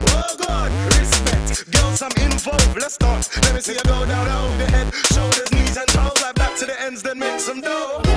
Oh God, respect. Girls, I'm involved. Let's start. Let me see you go down, down the head, shoulders, knees, and toes. Right back to the ends, then make some dough.